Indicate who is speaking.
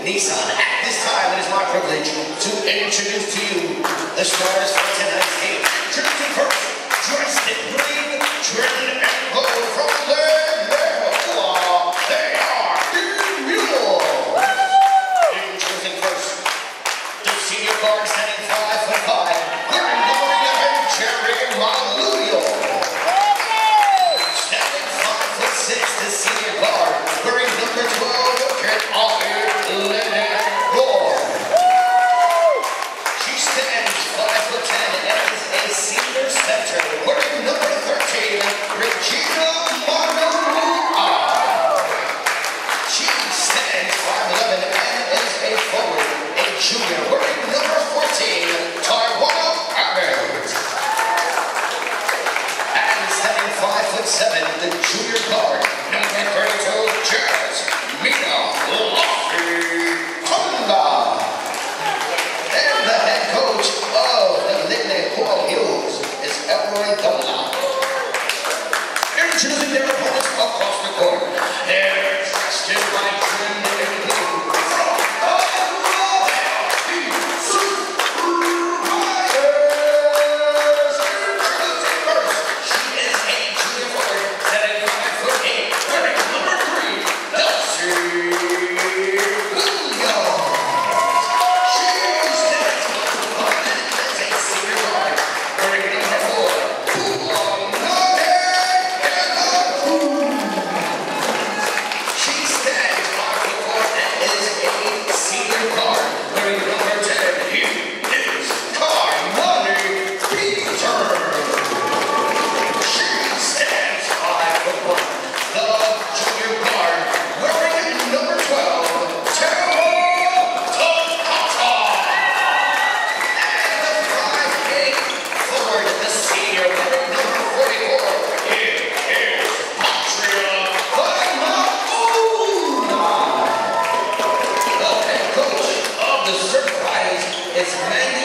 Speaker 1: Nissan. At this time, it is my privilege to introduce to you the stars for tonight's game. Jersey first, dressed in green, trimmed and gold from their Maryland. They are Dean Mule. Introducing first, the senior guard standing seven, the junior guard, number 32, Jack.
Speaker 2: esse grande